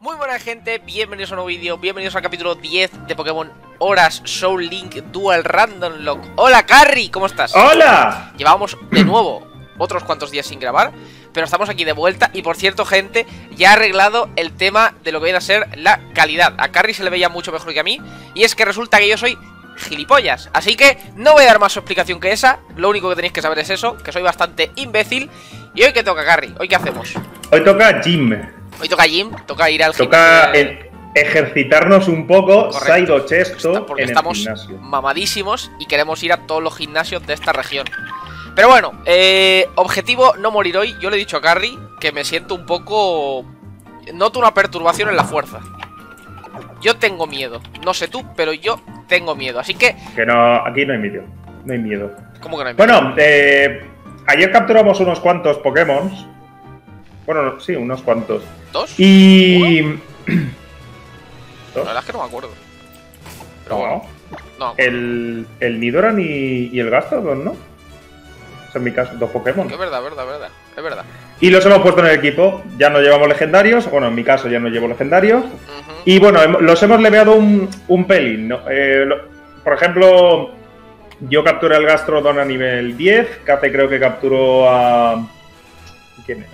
Muy buena gente, bienvenidos a un nuevo vídeo, bienvenidos al capítulo 10 de Pokémon Horas Soul Link Dual Random Lock. Hola Carry, ¿cómo estás? ¡Hola! Llevábamos de nuevo otros cuantos días sin grabar Pero estamos aquí de vuelta. Y por cierto gente, ya he arreglado el tema de lo que viene a ser la calidad. A Carry se le veía mucho mejor que a mí Y es que resulta que yo soy gilipollas. Así que no voy a dar más explicación que esa. Lo único que tenéis que saber es eso, que soy bastante imbécil. Y hoy que toca Carry, hoy qué hacemos Hoy toca Jim. Hoy toca gym, toca ir al Toca gimnasio. en- ejercitarnos un poco, Correcto. Saido Chesto, porque en el estamos gimnasio. mamadísimos y queremos ir a todos los gimnasios de esta región. Pero bueno, eh, objetivo no morir hoy. Yo le he dicho a Carrie que me siento un poco... Noto una perturbación en la fuerza. Yo tengo miedo. No sé tú, pero yo tengo miedo. Así que... Que no, aquí no hay miedo. No hay miedo. ¿Cómo que no hay miedo? Bueno, eh, ayer capturamos unos cuantos Pokémon. Bueno, no, sí, unos cuantos. ¿Dos? Y. La verdad es que no me acuerdo. Pero No, bueno, no. el, el Nidoran y, y el Gastrodon, ¿no? Son en mi caso, dos Pokémon. Es verdad, verdad, verdad. Es verdad. Y los hemos puesto en el equipo. Ya no llevamos legendarios. Bueno, en mi caso ya no llevo legendarios. Y bueno, los hemos leveado un, un pelín. ¿no? Eh, lo- por ejemplo, yo capturé al Gastrodon a nivel 10. Cace creo que capturó a. ¿Quién era?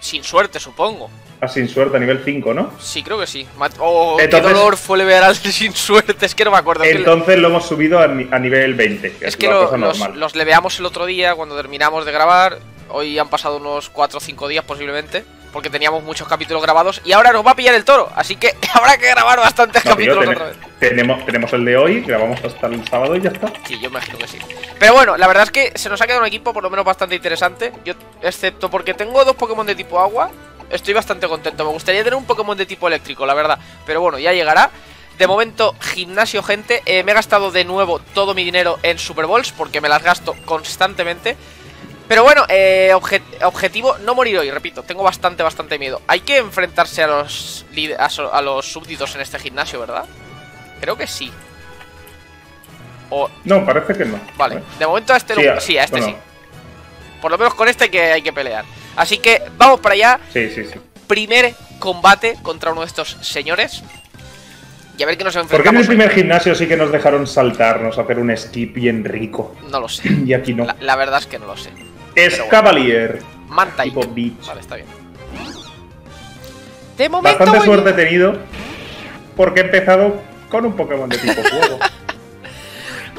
Sin suerte, supongo. A Sin Suerte a nivel 5, ¿no? Sí, creo que sí. Oh, Entonces- qué dolor fue leer al sin suerte. Es que no me acuerdo. Que- Entonces lo hemos subido a, ni- a nivel 20. Que Es es, que lo- los, los leveamos el otro día cuando terminamos de grabar. Hoy han pasado unos 4 o 5 días posiblemente. Porque teníamos muchos capítulos grabados. Y ahora nos va a pillar el toro. Así que habrá que grabar bastantes No, capítulos tene- otra vez. Tenemos, tenemos el de hoy, grabamos hasta el sábado y ya está. Sí, yo imagino que sí. Pero bueno, la verdad es que se nos ha quedado un equipo por lo menos bastante interesante. Yo, excepto porque tengo dos Pokémon de tipo agua, estoy bastante contento. Me gustaría tener un Pokémon de tipo eléctrico, la verdad. Pero bueno, ya llegará. De momento, gimnasio, gente. Eh, me he gastado de nuevo todo mi dinero en Super Bowls porque me las gasto constantemente. Pero bueno, eh, obje- objetivo no morir hoy, repito, tengo bastante, bastante miedo. Hay que enfrentarse a los, a los súbditos en este gimnasio, ¿verdad? Creo que sí. O, No, parece que no. Vale, de momento a este Sí, sí, a este bueno, sí. Por lo menos con este hay que, hay que pelear. Así que vamos para allá. Sí, sí, sí. Primer combate contra uno de estos señores. Y a ver qué nos ¿Por qué en el enfrentamos. primer gimnasio sí que nos dejaron saltarnos, hacer un skip bien rico? No lo sé. Y aquí no. La, la verdad es que no lo sé. Es bueno. Cavalier. Manta Tipo Beach. Vale, está bien. De momento. Bastante voy- suerte he tenido porque he empezado con un Pokémon de tipo fuego.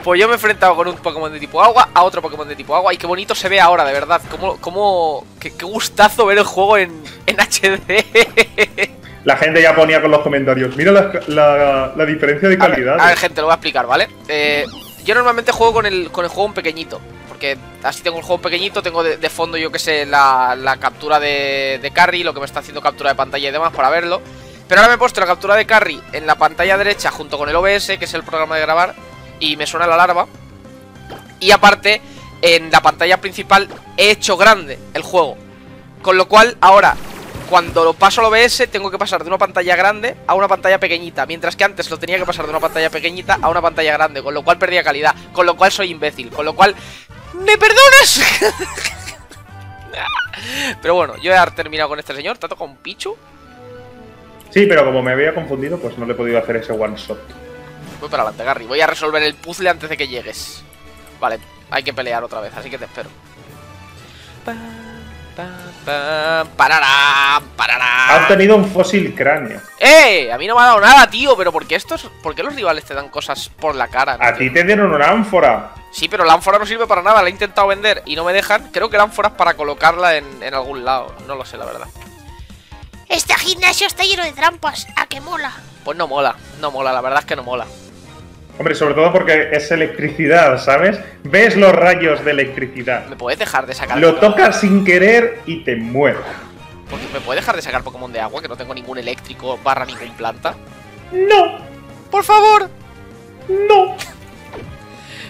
Pues yo me he enfrentado con un Pokémon de tipo agua a otro Pokémon de tipo agua. Y qué bonito se ve ahora, de verdad. Cómo. cómo qué, qué gustazo ver el juego en, en HD. La gente ya ponía con los comentarios. Mira la, la- la diferencia de A ver, calidad. A ver, gente, lo voy a explicar, ¿vale? Eh, yo normalmente juego con el, con el juego en pequeñito. Porque así tengo un juego pequeñito, tengo de, de fondo, yo que sé, la, la captura de, de carry, lo que me está haciendo captura de pantalla y demás para verlo. Pero ahora me he puesto la captura de carry en la pantalla derecha junto con el OBS, que es el programa de grabar, y me suena la alarma. Y aparte, en la pantalla principal he hecho grande el juego. Con lo cual, ahora, cuando lo paso al OBS, tengo que pasar de una pantalla grande a una pantalla pequeñita. Mientras que antes lo tenía que pasar de una pantalla pequeñita a una pantalla grande. Con lo cual perdía calidad. Con lo cual soy imbécil. Con lo cual. ¡Me perdonas! Pero bueno, yo he terminado con este señor. ¿Te ha tocado un Pichu? Sí, pero como me había confundido, pues no le he podido hacer ese one shot. Voy para adelante, Gary. Voy a resolver el puzzle antes de que llegues. Vale, hay que pelear otra vez, así que te espero. Ha obtenido un fósil cráneo. ¡Eh! A mí no me ha dado nada, tío. Pero ¿por qué estos, por qué los rivales te dan cosas por la cara? no A ti te dieron una ánfora. Sí, pero la ánfora no sirve para nada. La he intentado vender y no me dejan. Creo que la ánfora es para colocarla en, en algún lado. No lo sé, la verdad. Este gimnasio está lleno de trampas. ¿A qué mola? Pues no mola. No mola, la verdad es que no mola. Hombre, sobre todo porque es electricidad, ¿sabes? Ves los rayos de electricidad. ¿Me puedes dejar de sacar Lo tocas sin querer y te mueres. Porque me puedes dejar de sacar Pokémon de agua, que no tengo ningún eléctrico barra ningún planta. No, ¡Por favor! no.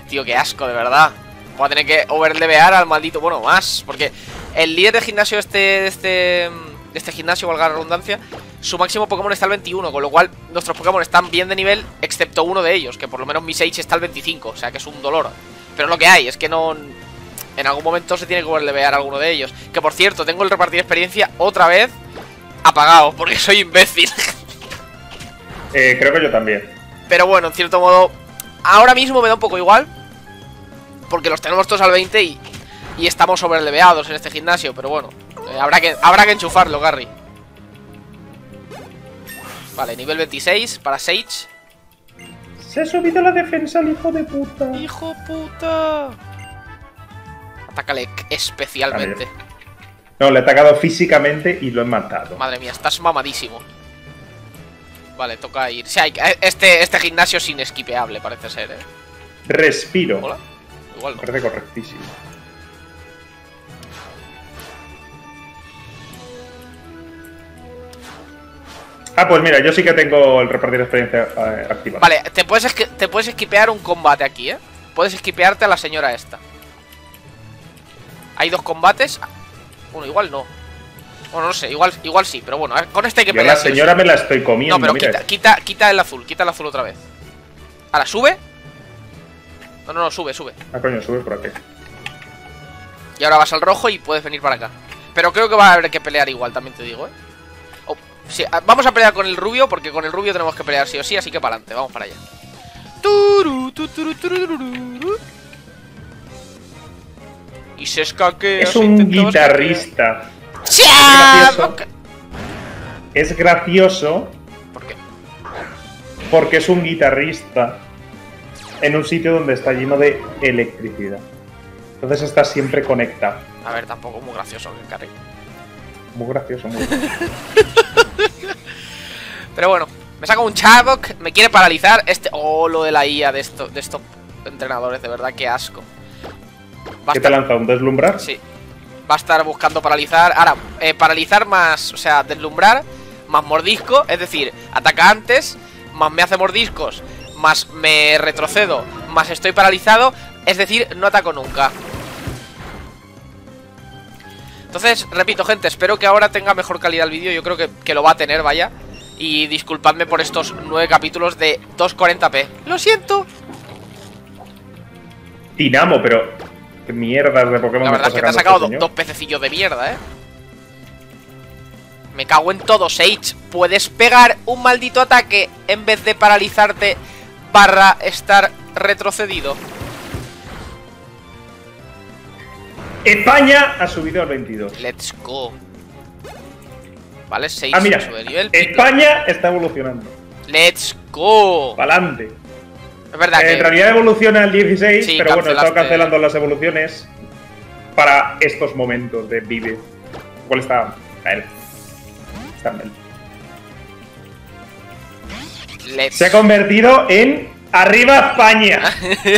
Tío, qué asco, de verdad. Voy a tener que overlevear al maldito. Bueno, más. Porque el líder de gimnasio, este. de Este, este gimnasio, valga la redundancia. Su máximo Pokémon está al 21. Con lo cual, nuestros Pokémon están bien de nivel. Excepto uno de ellos. Que por lo menos mi Sage está al 25. O sea que es un dolor. Pero lo que hay es que no. En algún momento se tiene que overlevear alguno de ellos. Que por cierto, tengo el repartir experiencia otra vez apagado, porque soy imbécil. Eh, creo que yo también. Pero bueno, en cierto modo, ahora mismo me da un poco igual. Porque los tenemos todos al 20 y, y estamos sobreleveados en este gimnasio. Pero bueno, habrá, que, habrá que enchufarlo, Gary. Vale, nivel 26 para Sage. Se ha subido la defensa el hijo de puta. ¡Hijo puta! Atácale especialmente. No, le he atacado físicamente y lo he matado. Madre mía, estás mamadísimo. Vale, toca ir. Sí, hay, este, este gimnasio es inesquipeable, parece ser, ¿eh? Respiro. Hola. Igual Me no. parece correctísimo. Ah, pues mira, yo sí que tengo el repartir experiencia eh, activado. Vale, te puedes, te puedes esquipear un combate aquí, ¿eh? Puedes esquipearte a la señora esta. Hay dos combates. Bueno, igual no. Bueno, no sé, igual, igual sí, pero bueno, con este hay que pelear. la señora me la estoy comiendo. No, pero mira. quita, quita, quita el azul, quita el azul otra vez. Ahora, sube. No, no, no, sube, sube. Ah, coño, sube por aquí. Y ahora vas al rojo y puedes venir para acá. Pero creo que va a haber que pelear igual, también te digo, ¿eh? Sí, ah, vamos a pelear con el rubio porque con el rubio tenemos que pelear sí o sí, así que para adelante, vamos para allá. Y se escaquea. Es un guitarrista. escaquear. gracioso. Es gracioso ¿Por qué? porque es un guitarrista en un sitio donde está lleno de electricidad. Entonces está siempre conectado. A ver, tampoco muy gracioso el carry. Muy gracioso, muy gracioso. Pero bueno, me saca un Chavok, me quiere paralizar. Este. Oh, lo de la IA de, esto, de estos entrenadores, de verdad, qué asco. Va ¿Qué te estar- lanza? ¿Un deslumbrar? Sí. Va a estar buscando paralizar. Ahora, eh, paralizar más, o sea, deslumbrar, más mordisco. Es decir, ataca antes, más me hace mordiscos, más me retrocedo, más estoy paralizado. Es decir, no ataco nunca. Entonces, repito, gente, espero que ahora tenga mejor calidad el vídeo. Yo creo que, que lo va a tener, vaya. Y disculpadme por estos nueve capítulos de 240p. Lo siento. Dinamo, pero. ¿Qué mierdas de Pokémon La me verdad es que te ha sacado este dos pececillos de mierda, eh. Me cago en todo, Sage. Puedes pegar un maldito ataque en vez de paralizarte barra estar retrocedido. España ha subido al 22. Let's go. Vale, 6 Ah, mira. sube nivel. España está evolucionando. Let's go. Pa'lante. Es verdad que En realidad evoluciona al 16, Sí, pero bueno, he estado cancelando las evoluciones para estos momentos de Vive. ¿Cuál está? Él. Está él. let's Se ha convertido en Arriba España.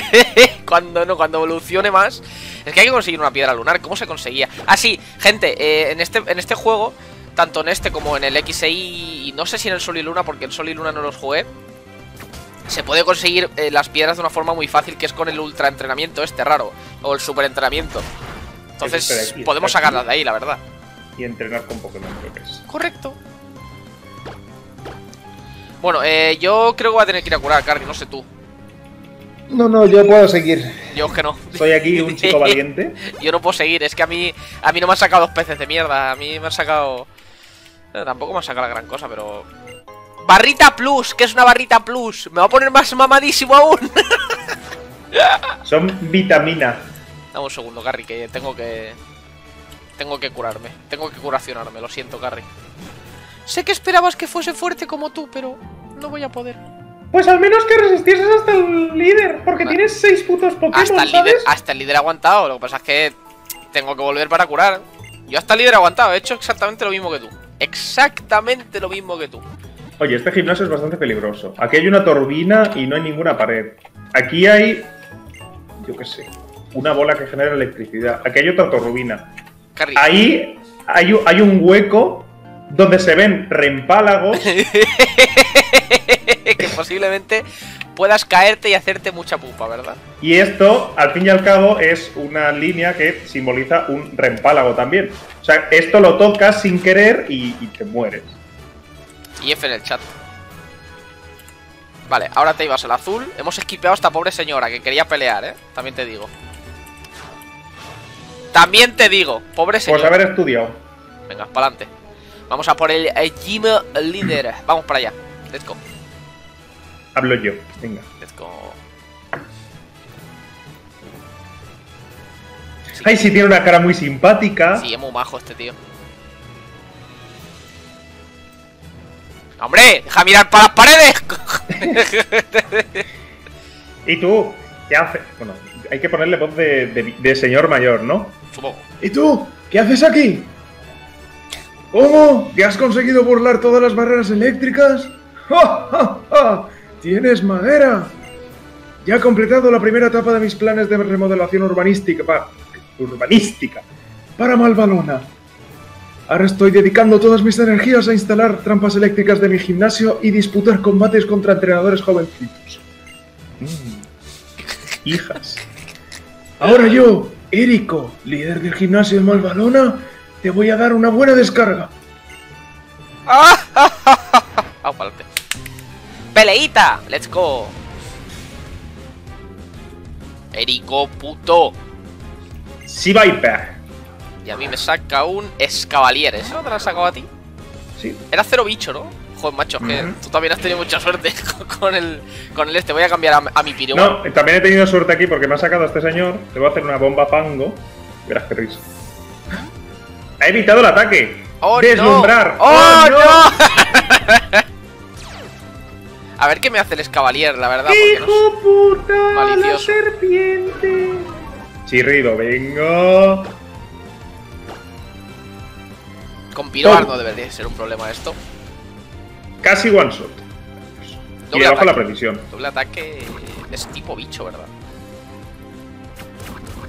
cuando no, cuando evolucione más. Es que hay que conseguir una piedra lunar. ¿Cómo se conseguía? Ah, sí, gente, eh, en, este, en este juego, tanto en este como en el XI, y no sé si en el Sol y Luna, porque en Sol y Luna no los jugué, se puede conseguir eh, las piedras de una forma muy fácil, que es con el ultra entrenamiento este raro, o el super entrenamiento. Entonces, podemos sacarlas de ahí, la verdad. Y entrenar con Pokémon, creo que es. Correcto. Bueno, eh, yo creo que voy a tener que ir a curar, Carly, no sé tú. No, no, yo puedo seguir. Yo es que no. Soy aquí un chico valiente. Yo no puedo seguir, es que a mí a mí no me han sacado dos peces de mierda, a mí me han sacado tampoco me han sacado la gran cosa, pero Barrita Plus, ¿qué es una barrita plus? Me va a poner más mamadísimo aún. Son vitamina. Dame un segundo, Carry, que tengo que tengo que curarme, tengo que curacionarme, lo siento, Carry. Sé que esperabas que fuese fuerte como tú, pero no voy a poder. Pues al menos que resistieses hasta el líder, porque Vale. tienes seis putos Pokémon, Hasta el líder, ¿sabes? hasta el líder ha aguantado, lo que pasa es que tengo que volver para curar. Yo hasta el líder aguantado, he hecho exactamente lo mismo que tú. Exactamente lo mismo que tú. Oye, este gimnasio es bastante peligroso. Aquí hay una turbina y no hay ninguna pared. Aquí hay. Yo qué sé. Una bola que genera electricidad. Aquí hay otra turbina. Ahí hay, un- hay un hueco donde se ven rempálagos. que posiblemente puedas caerte y hacerte mucha pupa, ¿verdad? Y esto, al fin y al cabo, es una línea que simboliza un rempálago también. O sea, esto lo tocas sin querer y, y te mueres. Y F en el chat. Vale, ahora te ibas al azul. Hemos esquipeado a esta pobre señora que quería pelear, ¿eh? También te digo. También te digo, pobre Pues señora. haber estudiado. Venga, pa'lante. Vamos a por el, el Gym Leader. Vamos para allá. Let's go. Hablo yo. Venga. Let's go. Ay, sí, tiene una cara muy simpática. Sí, es muy majo este tío. ¡Hombre! ¡Deja mirar para las paredes! ¿Y tú? ¿Qué haces? Bueno, hay que ponerle voz de, de- de señor mayor, ¿no? Supongo. ¿Y tú? ¿Qué haces aquí? ¿Cómo? ¿Que has conseguido burlar todas las barreras eléctricas? ¡Ja, ja, ja! ¡Tienes madera! Ya he completado la primera etapa de mis planes de remodelación urbanística. pa- urbanística. Para Malvalona. Ahora estoy dedicando todas mis energías a instalar trampas eléctricas de mi gimnasio y disputar combates contra entrenadores jovencitos. Hijas. Ahora yo, Érico, líder del gimnasio de Malvalona, te voy a dar una buena descarga. Para adelante. ¡Peleita! ¡Let's go! Erico, puto. Sí, Viper. Y a mí me saca un Escavalier. ¿Ese no te lo has sacado a ti? Sí. Era cero bicho, ¿no? Joder, macho, que tú también has tenido mucha suerte con- el, con el este. Voy a cambiar a, a mi pirú. No, también he tenido suerte aquí porque me ha sacado a este señor. Le voy a hacer una bomba pango. Verás qué risa. Ha evitado el ataque. ¡Oh, Deslumbrar. no! ¡Oh, no! a ver qué me hace el Escavalier, la verdad. porque no. ¡Hijo puta! Malicioso. ¡La serpiente! Chirrido, venga. Con Piroar Toma. no debería ser un problema esto. Casi one shot. Y Doble abajo la precisión. Doble ataque es tipo bicho, ¿verdad?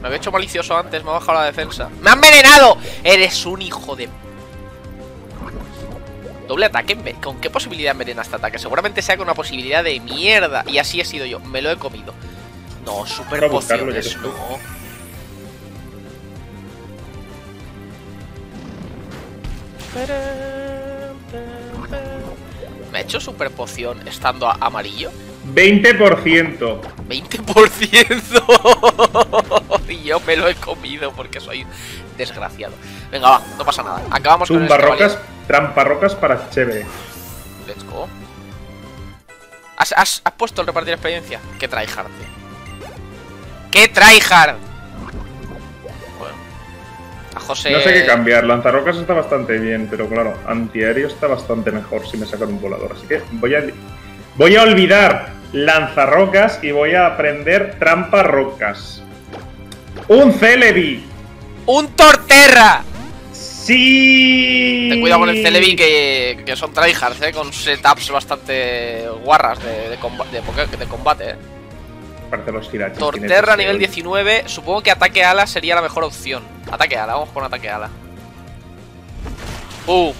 Me había hecho malicioso antes, me ha bajado la defensa. ¡Me ha envenenado! Eres un hijo de... Doble ataque, ¿con qué posibilidad envenena este ataque? Seguramente sea con una posibilidad de mierda. Y así he sido yo, me lo he comido. No, super pociones, no. Me ha hecho super poción estando amarillo. 20%. 20% y yo me lo he comido porque soy desgraciado. Venga, va, no pasa nada. Acabamos con el Tumba rocas, Escavalier. trampa rocas para chévere. Let's go. ¿Has, has, has puesto el repartir experiencia? ¿Qué tryhard? ¿Qué tryhard? Bueno. A José. No sé qué cambiar. Lanzarrocas está bastante bien, pero claro, antiaéreo está bastante mejor si me sacan un volador. Así que voy a, voy a olvidar lanzarrocas y voy a aprender trampa rocas. ¡Un Celebi! ¡Un Torterra! ¡Sí! Ten cuidado con el Celebi que, que son tryhards, eh, con setups bastante guarras de, de, comba- de de combate. Eh. Los Torterra nivel este- 19. Supongo que ataque ala sería la mejor opción. Ataque ala, vamos con ataque ala. Uh.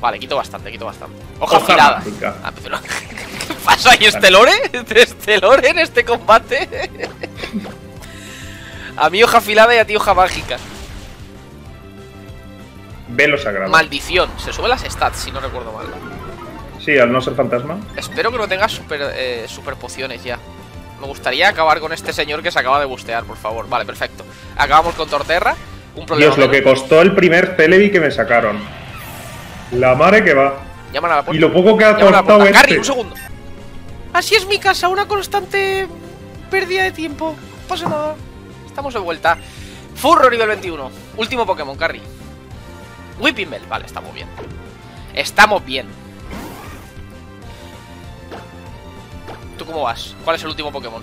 Vale, quito bastante, quito bastante. Hoja, afilada. Ah, pero- ¿Qué pasa? ¿Y este lore? ¿Este lore en este combate? A mí hoja afilada y a ti hoja mágica. Velo sagrado. Maldición. Se suben las stats, si no recuerdo mal. Sí, al no ser fantasma. Espero que no tengas super, eh, super pociones ya. Me gustaría acabar con este señor que se acaba de bustear, por favor. Vale, perfecto. Acabamos con Torterra. Un problema. Dios, lo que costó el primer Celebi que me sacaron. La madre que va. Llaman a la puerta. Y lo poco que ha Llaman costado puerta. Carry, este. un segundo. Así es mi casa, una constante pérdida de tiempo. No pasa nada. Estamos de vuelta. Furro nivel 21. Último Pokémon, Carry. Whipping Bell. Vale, estamos bien. Estamos bien. ¿Tú cómo vas? ¿Cuál es el último Pokémon?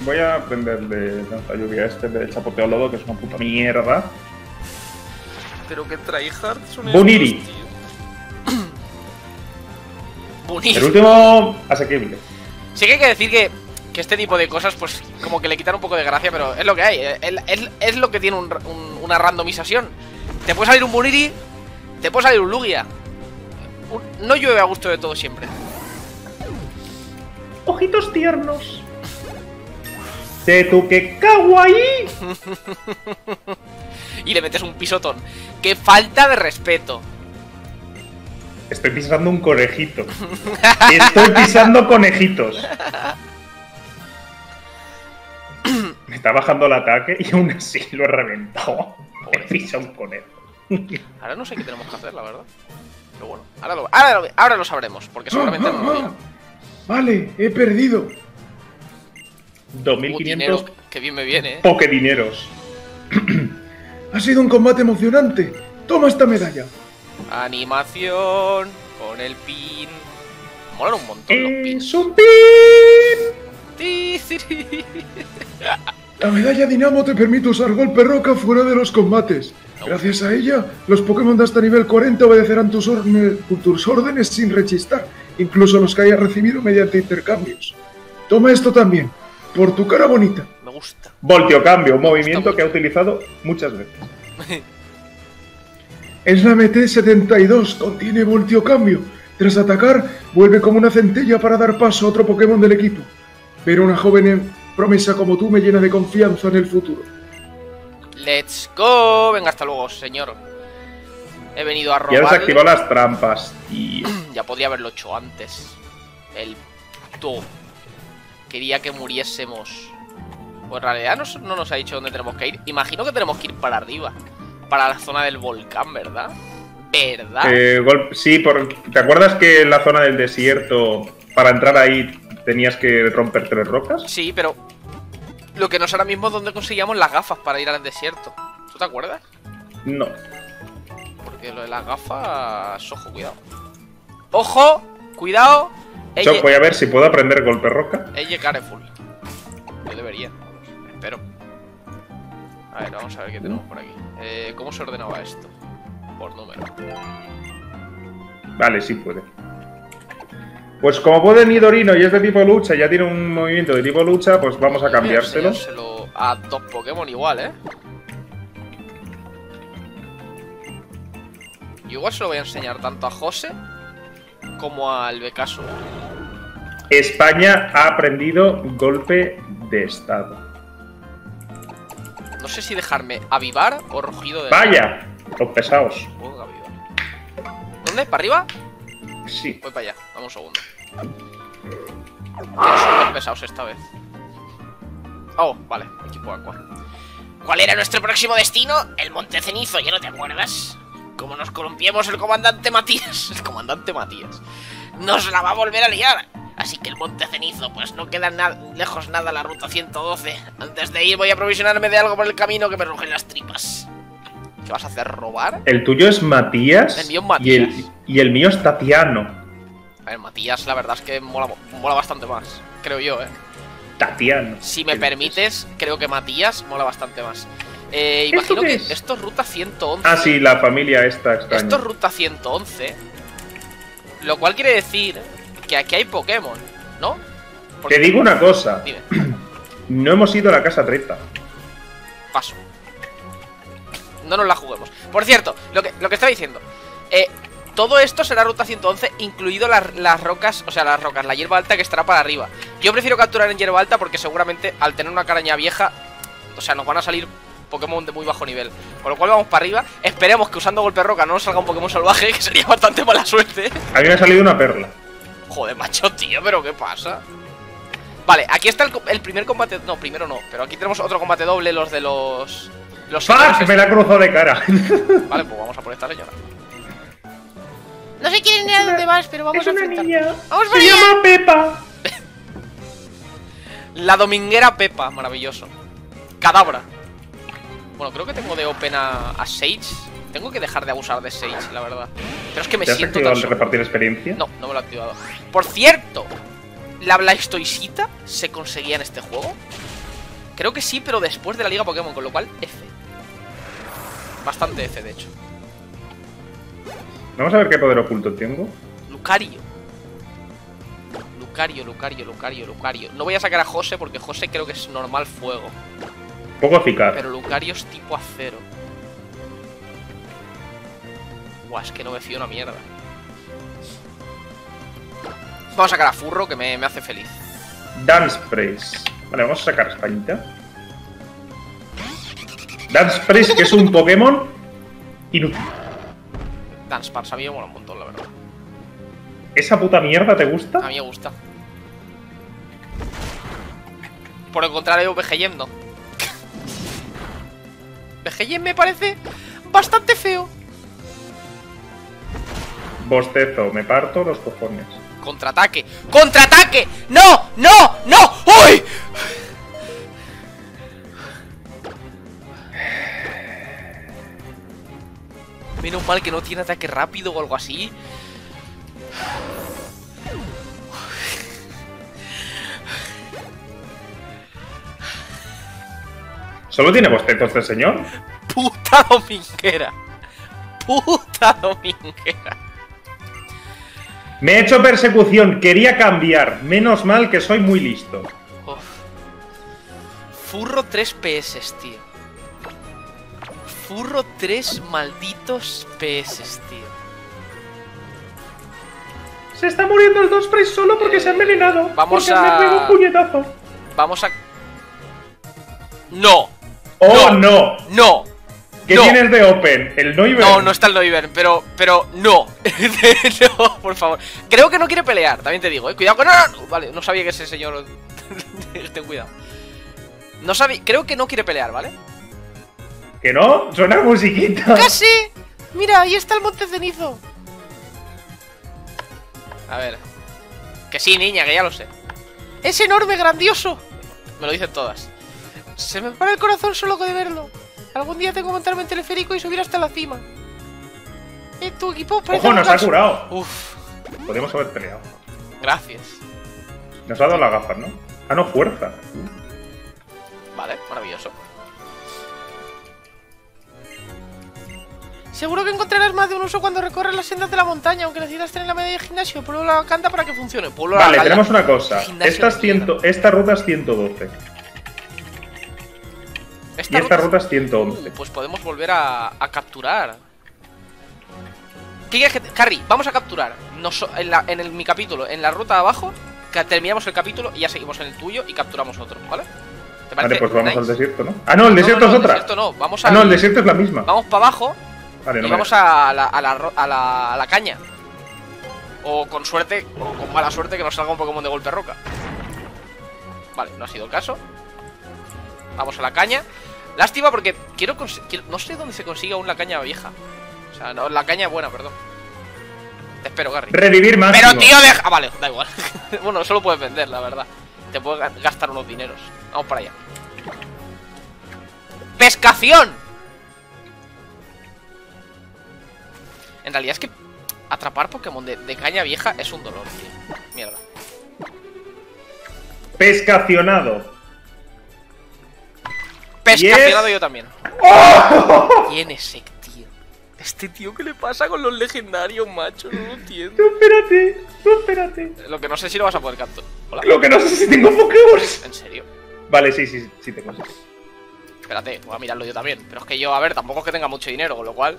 Voy a aprender de lanza lluvia este de chapoteo lodo, que es una puta mierda. Pero que tryhard son Buniri. Buniri. El último asequible. Sí que hay que decir que, que este tipo de cosas, pues, como que le quitan un poco de gracia, pero es lo que hay. Es, es- es lo que tiene un- un- una randomización. Te puede salir un Buniri, te puede salir un Lugia. Un- no llueve a gusto de todo siempre. Ojitos tiernos. De tu que kawaii. Y le metes un pisotón. ¡Qué falta de respeto! Estoy pisando un conejito. Estoy pisando conejitos. Me está bajando el ataque y aún así lo he reventado. He pisado un conejo. Ahora no sé qué tenemos que hacer, la verdad. Pero bueno, ahora lo, ahora lo- ahora lo sabremos, porque seguramente Ah, no ah, lo ah. Vale, he perdido. Uh, 2500 dinero, que bien me viene, eh. pokedineros. Ha sido un combate emocionante. Toma esta medalla. Animación con el pin. Molan un montón los pins. Es un pin. La medalla Dinamo te permite usar golpe roca fuera de los combates. Gracias a ella, los Pokémon de hasta nivel 40 obedecerán tus, tus órdenes sin rechistar, incluso los que hayas recibido mediante intercambios. Toma esto también, por tu cara bonita. Voltio cambio, un movimiento que ha utilizado muchas veces. Es la MT-72, contiene voltio cambio. Tras atacar, vuelve como una centella para dar paso a otro Pokémon del equipo. Ver una joven en- promesa como tú me llena de confianza en el futuro. Let's go. Venga, hasta luego, señor. He venido a Ya robar. desactivó las trampas, tío. Ya podría haberlo hecho antes. El puto. Quería que muriésemos. Pues en realidad no, no nos ha dicho dónde tenemos que ir. Imagino que tenemos que ir para arriba. Para la zona del volcán, ¿verdad? ¿Verdad? Eh, sí, por- ¿te acuerdas que en la zona del desierto, para entrar ahí, tenías que romper tres rocas? Sí, pero. Lo que no sé ahora mismo es dónde conseguíamos las gafas para ir al desierto. ¿Tú te acuerdas? No. Porque lo de las gafas. Ojo, cuidado. ¡Ojo! ¡Cuidado! Yo voy a ver si puedo aprender golpe roca. ella careful. Yo debería. Espero. A ver, vamos a ver qué tenemos por aquí. Eh, ¿Cómo se ordenaba esto? Por número. Vale, sí puede. Pues como puede Nidorino y es de tipo lucha y ya tiene un movimiento de tipo lucha, pues vamos a cambiárselo. A dos Pokémon igual, ¿eh? Igual se lo voy a enseñar tanto a José como al Becaso. España ha aprendido golpe de estado. No sé si dejarme avivar o rugido de. ¡Vaya! Los pesados. ¿Dónde? ¿Para arriba? Sí. Voy para allá, dame un segundo. Son los pesados esta vez. Oh, vale, equipo Aqua. ¿Cuál era nuestro próximo destino? El Monte Cenizo, ¿ya no te acuerdas? Como nos columpiemos el comandante Matías. El comandante Matías. Nos la va a volver a liar. Así que el Monte Cenizo, pues no queda na- lejos nada la ruta 112. Antes de ir voy a provisionarme de algo por el camino que me rugen las tripas. ¿Qué vas a hacer? ¿Robar? El tuyo es Matías. El mío es Y el, Matías. y el mío es Tatiano. A ver, Matías, la verdad es que mola, mola bastante más. Creo yo, eh. Tatiano. Si me ¿Qué permites, creo que Matías mola bastante más. Eh, ¿Esto imagino que es? esto es ruta 111. Ah, sí, la familia esta extraña. Esto es ruta 111. Lo cual quiere decir que aquí hay Pokémon, ¿no? Porque- Te digo una cosa. Dime, No hemos ido a la casa treta. paso. No nos la juguemos. Por cierto, lo que, lo que estaba diciendo. Eh, todo esto será ruta 111, incluido las, las rocas, o sea, las rocas, la hierba alta que estará para arriba. Yo prefiero capturar en hierba alta porque seguramente al tener una caraña vieja, o sea, nos van a salir Pokémon de muy bajo nivel. Con lo cual vamos para arriba. Esperemos que usando golpe roca no nos salga un Pokémon salvaje, que sería bastante mala suerte. A mí me ha salido una perla. Joder, macho, tío, pero ¿qué pasa? Vale, aquí está el, primer combate. No, primero no, pero aquí tenemos otro combate doble, los de los. Los ¡Fuck! Me la cruzó de cara. Vale, pues vamos a por esta señora. No sé quién ni a dónde vas, pero vamos es a una enfrentar. niña. ¡Vamos Se para allá! llama Pepa. La dominguera Pepa, maravilloso. Cadabra. Bueno, creo que tengo de Open a, a Sage. Tengo que dejar de abusar de Sage, la verdad. Pero es que me ¿Te has siento activado tan el repartir experiencia? No, no me lo he activado. Por cierto, ¿la Blastoisita se conseguía en este juego? Creo que sí, pero después de la Liga Pokémon, con lo cual F. Bastante F, de hecho. Vamos a ver qué poder oculto tengo. Lucario. Lucario, Lucario, Lucario, Lucario. No voy a sacar a José porque José creo que es normal fuego. Poco eficaz. Pero Lucario es tipo acero. Buah, es que no me fío una mierda. Vamos a sacar a Furro, que me, me hace feliz. Dance Press. Vale, vamos a sacar Españita. Dance Press, que es un Pokémon inútil. Dance Parts a mí me mola un montón, la verdad. ¿Esa puta mierda te A gusta? mí me gusta. Por el contrario, BGM no. BGM me parece bastante feo. Bostezo, me parto los cojones. Contraataque. ¡Contraataque! ¡No! ¡No! ¡No! ¡Uy! Menos mal que no tiene ataque rápido o algo así. ¿Solo tiene bostezo este señor? Puta dominguera. Puta dominguera. Me he hecho persecución, quería cambiar. Menos mal que soy muy listo. Uf. Furro 3 PS, tío. Furro 3 malditos PS, tío. Se está muriendo el dos Price solo porque se ha envenenado. Vamos porque a- me pegó un puñetazo. Vamos a... No, ¡Oh, No. no! ¿Qué No. tienes de Open? ¿El Noiver? no, no está el Noiver, pero, pero no. no, por favor. Creo que no quiere pelear, también te digo, eh. Cuidado con... ¡No! no! Vale, no sabía que ese señor... Ten cuidado. No sabía... Creo que no quiere pelear, ¿vale? ¿Que no? Suena musiquita. ¡Casi! Mira, ahí está el monte cenizo. A ver. Que sí, niña, que ya lo sé. Es enorme, grandioso. Me lo dicen todas. Se me para el corazón solo de verlo. Algún día tengo que montarme en teleférico y subir hasta la cima. Eh, tu equipo parece Ojo, nos ha curado. Uf, Podemos haber peleado. gracias. Nos ha dado las gafas, ¿no? Ah, no, fuerza. Vale, maravilloso. Seguro que encontrarás más de un uso cuando recorres las sendas de la montaña, aunque necesitas tener la medalla de gimnasio. Pueblo la canta para que funcione. Pueblo Vale, la tenemos una cosa. Esta, es de ciento- esta ruta es 112. Y esta ruta es 111. Uh, pues podemos volver a, a capturar. ¿Qué quieres que te- Carrie, vamos a capturar. Nos- en, la- en el, mi capítulo, en la ruta de abajo, que terminamos el capítulo y ya seguimos en el tuyo y capturamos otro, ¿vale? ¿Te Vale, pues vamos nice? al desierto, ¿no? Ah, no, el desierto no, no, es el otra. desierto no, vamos Ah, a. no, el desierto es la misma. Vamos para abajo Vale, y vamos a la, a, la, ro- a, la, a la caña. O con suerte, o con mala suerte que nos salga un Pokémon de golpe roca. Vale, no ha sido el caso. Vamos a la caña. Lástima porque quiero, quiero- No sé dónde se consigue aún la caña vieja. O sea, no, la caña buena, perdón. Te espero, Gary. Revivir máximo. Pero tío, deja. Ah, vale, da igual. bueno, eso lo puedes vender, la verdad. Te puedes ga- gastar unos dineros. Vamos para allá. ¡Pescación! En realidad es que atrapar Pokémon de, de caña vieja es un dolor, tío. Mierda. Pescacionado. Pescacionado Yes. yo también. ¿Quién es ese tío? Este tío, ¿qué le pasa con los legendarios, macho? No lo entiendo. Tú espérate, tú espérate. Lo que no sé si lo vas a poder capturar. Hola. Lo que no sé si tengo Pokéballs. ¿En serio? Vale, sí, sí, sí tengo. sí. Espérate, voy a mirarlo yo también. Pero es que yo, a ver, tampoco es que tenga mucho dinero, con lo cual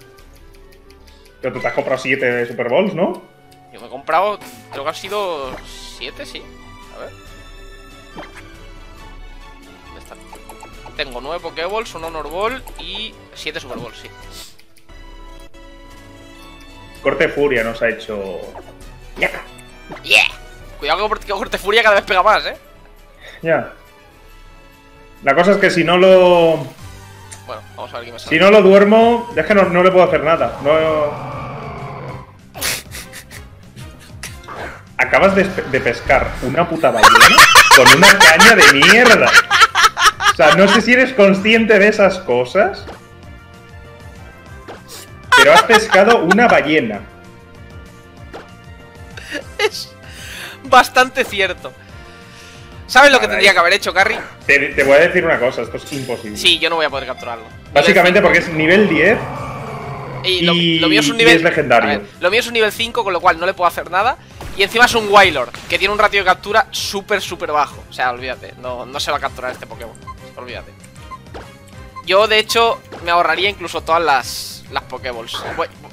Pero tú te has comprado 7 Super Bowls, ¿no? yo me he comprado, creo que han sido 7, sí. Tengo 9 Pokéballs, un Honor Ball y 7 Super Balls, sí. Corte Furia nos ha hecho. ¡Yeah! Cuidado que Corte- Furia cada vez pega más, ¿eh? Ya. La cosa es que si no lo. Bueno, vamos a ver qué me Si no lo duermo, es que no, no le puedo hacer nada. No. Acabas de, de pescar una puta ballena con una caña de mierda. O sea, no sé si eres consciente de esas cosas. Pero has pescado una ballena. Es bastante cierto. ¿Sabes lo que tendría que haber hecho, Carrie? Te, te voy a decir una cosa, esto es imposible. Sí, yo no voy a poder capturarlo. Básicamente porque es nivel 10 Y lo, Y- lo mío es un nivel. es legendario. ver, lo mío es un nivel 5, con lo cual no le puedo hacer nada. Y encima es un Wailord, que tiene un ratio de captura súper, súper bajo. O sea, olvídate, no, no se va a capturar este Pokémon. Olvídate. Yo, de hecho, me ahorraría incluso todas las, las Pokéballs.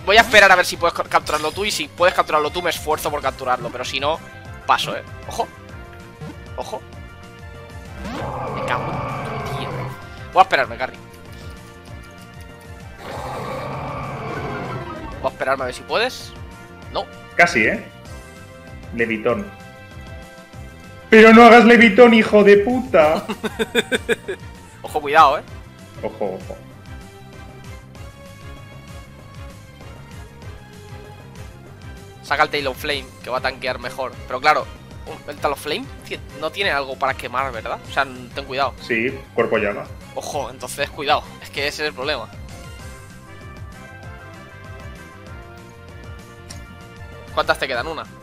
Voy, a esperar a ver si puedes ca- capturarlo tú. Y si puedes capturarlo tú, me esfuerzo por capturarlo. Pero si no, paso, eh. Ojo. Ojo. Me cago en tío. Voy a esperarme, Carrie. Voy a esperarme a ver si puedes. No. Casi, ¿eh? Levitón. Pero no hagas levitón, hijo de puta. ojo, cuidado, eh. Ojo, ojo. Saca el Tail of Flame, que va a tanquear mejor. Pero claro, el Tail of Flame no tiene algo para quemar, ¿verdad? O sea, ten cuidado. Sí, cuerpo llama. Ojo, entonces cuidado. Es que ese es el problema. ¿Cuántas te quedan? Una.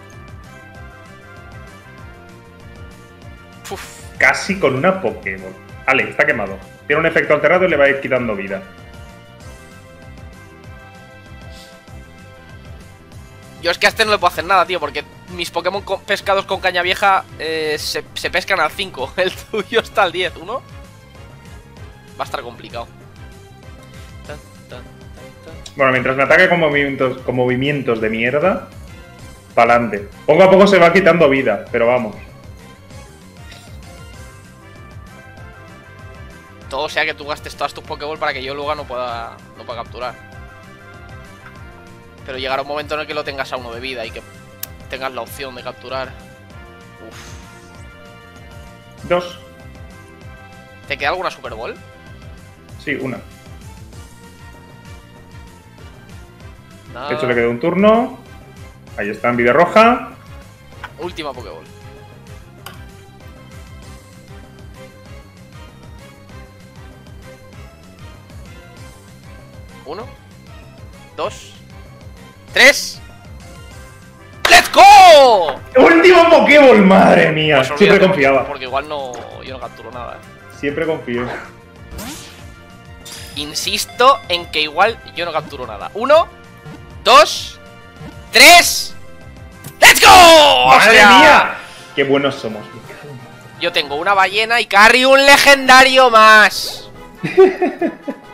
Uf, Casi con una Pokémon. Vale, está quemado. Tiene un efecto alterado y le va a ir quitando vida. Yo es que a este no le puedo hacer nada, tío, porque mis Pokémon con- pescados con caña vieja eh, se, se pescan al 5. El tuyo está al 10, ¿uno? Va a estar complicado. Bueno, mientras me ataque con movimientos, con movimientos de mierda, pa'lante. Poco a poco se va quitando vida, pero vamos. Todo sea que tú gastes todas tus Pokéball para que yo luego no pueda, no pueda capturar. Pero llegará un momento en el que lo tengas a uno de vida y que tengas la opción de capturar. Uf. Dos. ¿Te queda alguna Super Ball? Sí, una. Nada. De hecho, le queda un turno. Ahí está en vida roja. Última Pokéball. Uno, dos, tres. ¡Let's go! ¡Último Pokéball! ¡Madre mía! Pues Siempre confiaba. Porque igual no, yo no capturo nada. ¿eh? Siempre confié. Insisto en que igual yo no capturo nada. Uno, dos, tres. ¡Let's go! ¡Madre mía! ¡Qué buenos somos! Yo tengo una ballena y Carry un legendario más.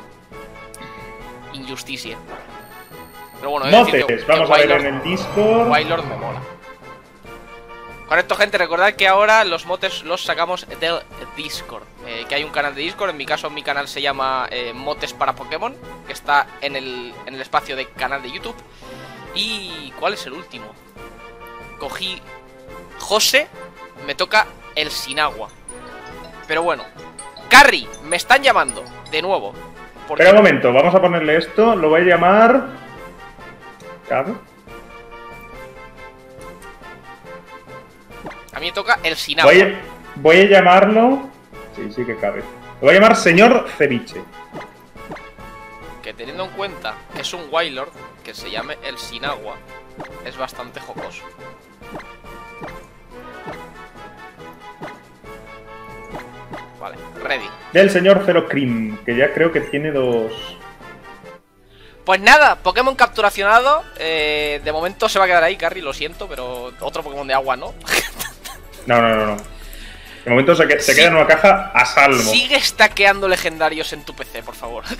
Injusticia. Pero bueno, decir que- vamos que a ver en el Discord. Wailord me mola. Correcto, gente, recordad que ahora los motes los sacamos del Discord. Eh, que hay un canal de Discord, en mi caso mi canal se llama eh, Motes para Pokémon, que está en el, en el espacio de canal de YouTube. ¿Y cuál es el último? Cogí José, me toca el Sinagua. Pero bueno, Carry, me están llamando, de nuevo. Porque Espera un momento, vamos a ponerle esto. Lo voy a llamar. Cab. a mí me toca el Sinagua. Voy a, voy a llamarlo. Sí, sí que cabe. Lo voy a llamar señor Ceviche. que teniendo en cuenta que es un Wailord que se llame el Sinagua, es bastante jocoso. Vale, ready. Del señor Zero Cream, que ya creo que tiene dos. Pues nada, Pokémon capturacionado. eh, de momento se va a quedar ahí, Carry, lo siento, pero otro Pokémon de agua no. No, no, no, no. De momento se, que- se Sí. queda en una caja a salvo. Sigue stackeando legendarios en tu PC, por favor.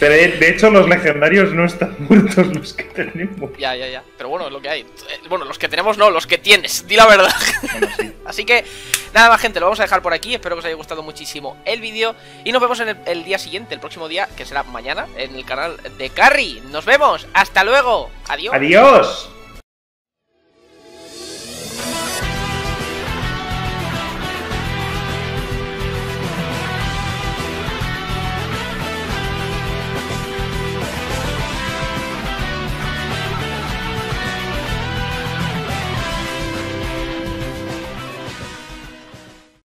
Pero de, de hecho, los legendarios no están muertos los que tenemos. ya, ya, ya. Pero bueno, es lo que hay. Eh, Bueno, los que tenemos no, los que tienes, di la verdad. Bueno, sí. Así que nada más gente, lo vamos a dejar por aquí, espero que os haya gustado muchísimo el vídeo y nos vemos en el, el día siguiente, el próximo día, que será mañana, en el canal de Carry. Nos vemos, hasta luego, adiós. Adiós.